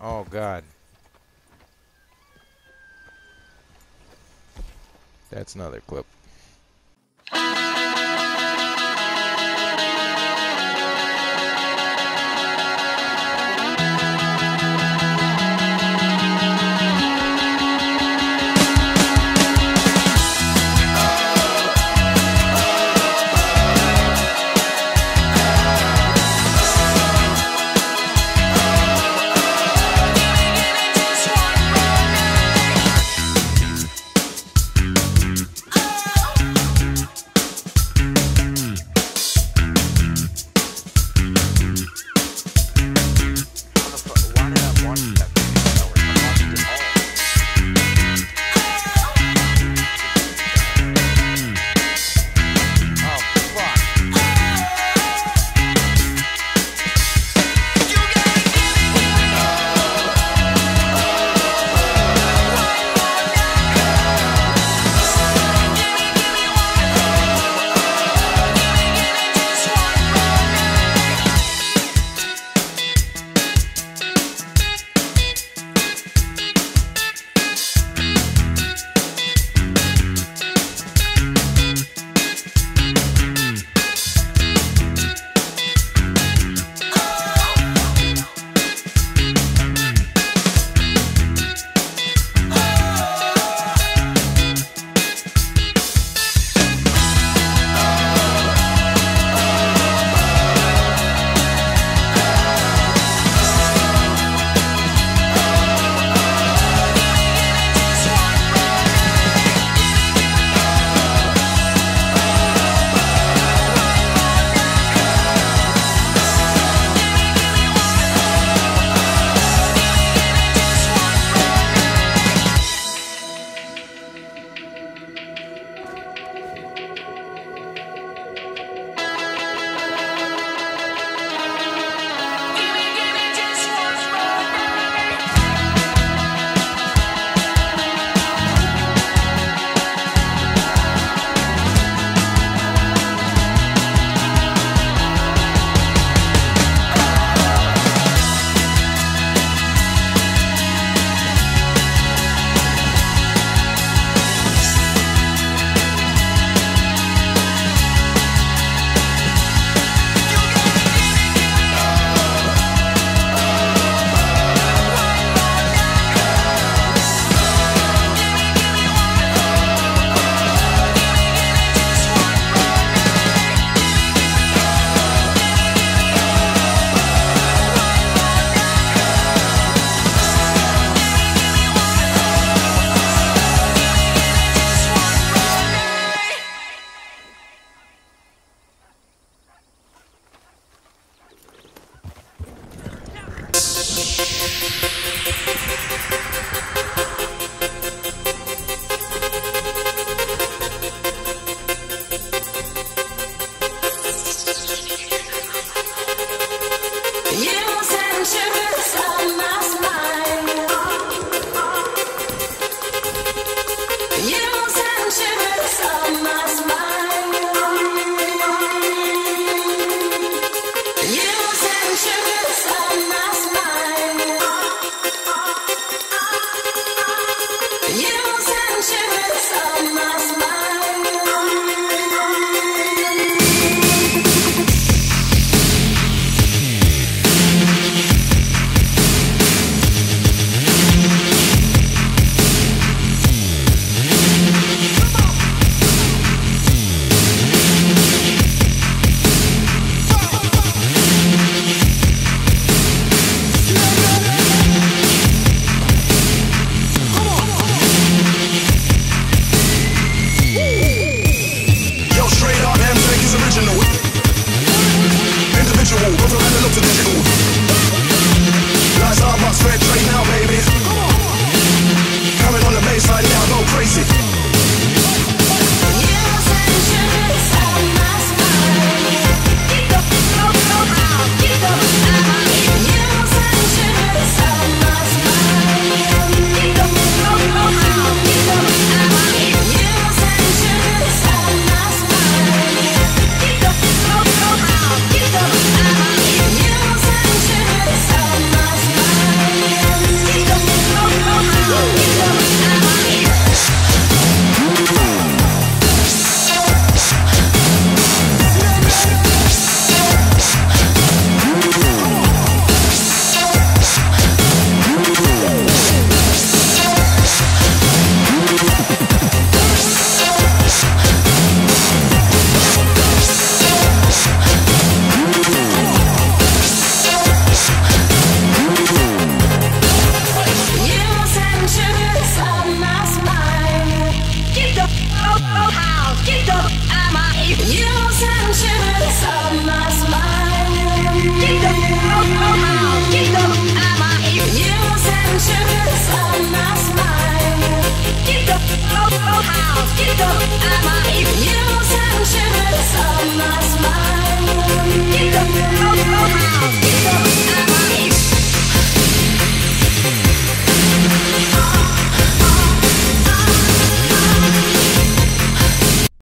Oh, God. That's another clip. Get up.